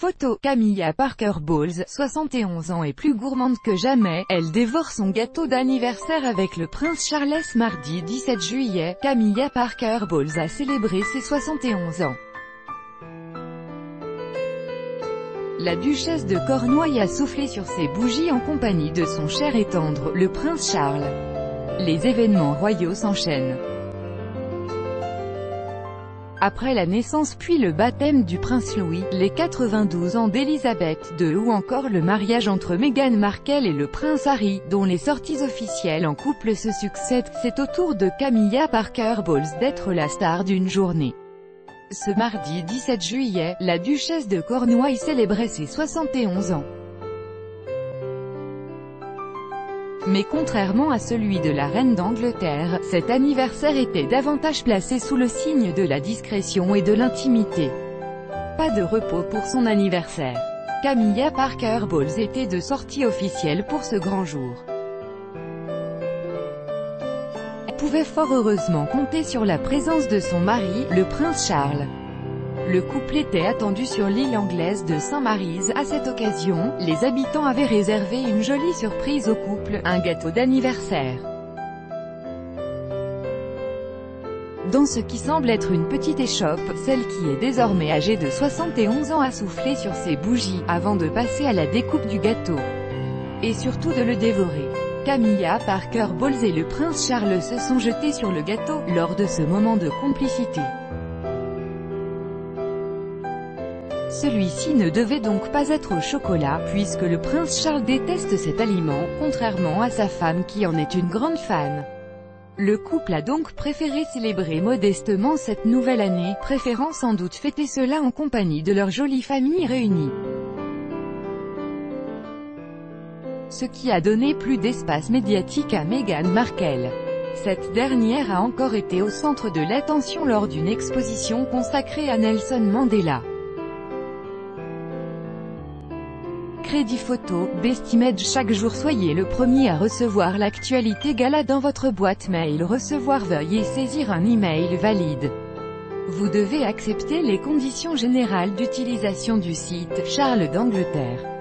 Photo, Camilla Parker Bowles, 71 ans et plus gourmande que jamais, elle dévore son gâteau d'anniversaire avec le prince Charles mardi 17 juillet, Camilla Parker Bowles a célébré ses 71 ans. La duchesse de Cornouailles a soufflé sur ses bougies en compagnie de son cher et tendre, le prince Charles. Les événements royaux s'enchaînent. Après la naissance puis le baptême du prince Louis, les 92 ans d'Elisabeth II ou encore le mariage entre Meghan Markle et le prince Harry, dont les sorties officielles en couple se succèdent, c'est au tour de Camilla Parker Bowles d'être la star d'une journée. Ce mardi 17 juillet, la duchesse de Cornouailles célébrait ses 71 ans. Mais contrairement à celui de la reine d'Angleterre, cet anniversaire était davantage placé sous le signe de la discrétion et de l'intimité. Pas de repos pour son anniversaire. Camilla Parker Bowles était de sortie officielle pour ce grand jour. Elle pouvait fort heureusement compter sur la présence de son mari, le prince Charles. Le couple était attendu sur l'île anglaise de Saint-Mary's. À cette occasion, les habitants avaient réservé une jolie surprise au couple, un gâteau d'anniversaire. Dans ce qui semble être une petite échoppe, celle qui est désormais âgée de 71 ans a soufflé sur ses bougies, avant de passer à la découpe du gâteau. Et surtout de le dévorer. Camilla Parker Bowles et le prince Charles se sont jetés sur le gâteau, lors de ce moment de complicité. Celui-ci ne devait donc pas être au chocolat, puisque le prince Charles déteste cet aliment, contrairement à sa femme qui en est une grande fan. Le couple a donc préféré célébrer modestement cette nouvelle année, préférant sans doute fêter cela en compagnie de leur jolie famille réunie. Ce qui a donné plus d'espace médiatique à Meghan Markle. Cette dernière a encore été au centre de l'attention lors d'une exposition consacrée à Nelson Mandela. Crédit photo, Bestimage chaque jour soyez le premier à recevoir l'actualité gala dans votre boîte mail recevoir veuillez saisir un email valide. Vous devez accepter les conditions générales d'utilisation du site Charles d'Angleterre.